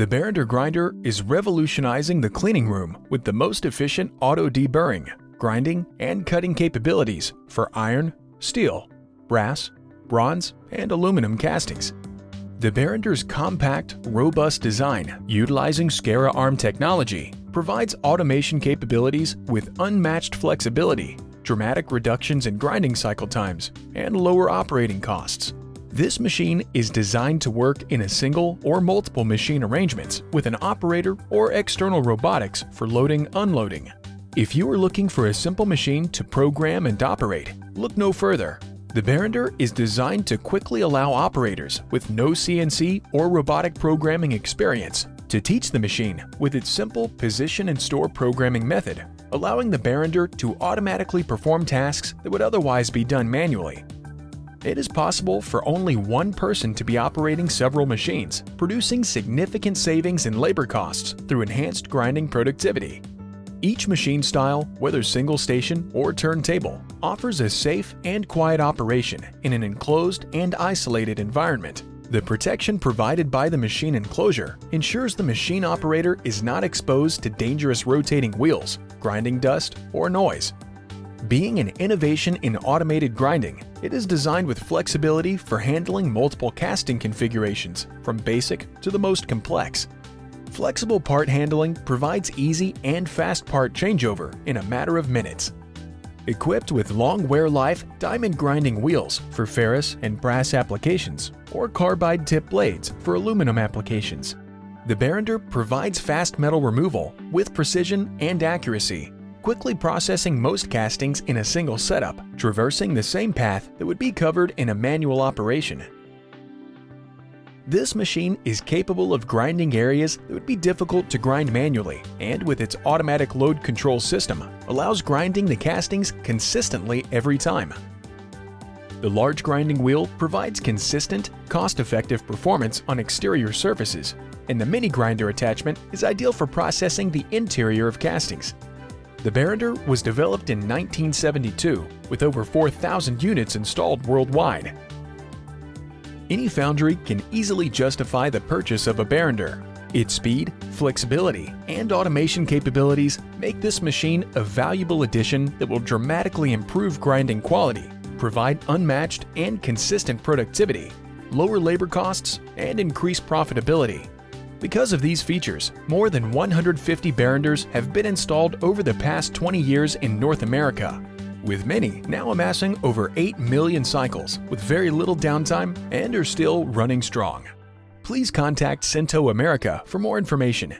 The Barinder grinder is revolutionizing the cleaning room with the most efficient auto deburring, grinding, and cutting capabilities for iron, steel, brass, bronze, and aluminum castings. The Barinder's compact, robust design, utilizing SCARA arm technology, provides automation capabilities with unmatched flexibility, dramatic reductions in grinding cycle times, and lower operating costs. This machine is designed to work in a single or multiple machine arrangements with an operator or external robotics for loading unloading. If you are looking for a simple machine to program and operate, look no further. The Barinder is designed to quickly allow operators with no CNC or robotic programming experience to teach the machine with its simple position and store programming method, allowing the Barinder to automatically perform tasks that would otherwise be done manually it is possible for only one person to be operating several machines, producing significant savings in labor costs through enhanced grinding productivity. Each machine style, whether single station or turntable, offers a safe and quiet operation in an enclosed and isolated environment. The protection provided by the machine enclosure ensures the machine operator is not exposed to dangerous rotating wheels, grinding dust, or noise, being an innovation in automated grinding, it is designed with flexibility for handling multiple casting configurations, from basic to the most complex. Flexible part handling provides easy and fast part changeover in a matter of minutes. Equipped with long wear life diamond grinding wheels for ferrous and brass applications, or carbide tip blades for aluminum applications, the Barinder provides fast metal removal with precision and accuracy quickly processing most castings in a single setup, traversing the same path that would be covered in a manual operation. This machine is capable of grinding areas that would be difficult to grind manually, and with its automatic load control system, allows grinding the castings consistently every time. The large grinding wheel provides consistent, cost-effective performance on exterior surfaces, and the mini grinder attachment is ideal for processing the interior of castings, the Barinder was developed in 1972 with over 4,000 units installed worldwide. Any foundry can easily justify the purchase of a Barinder. Its speed, flexibility, and automation capabilities make this machine a valuable addition that will dramatically improve grinding quality, provide unmatched and consistent productivity, lower labor costs, and increase profitability. Because of these features, more than 150 Barinders have been installed over the past 20 years in North America, with many now amassing over 8 million cycles with very little downtime and are still running strong. Please contact Sinto America for more information.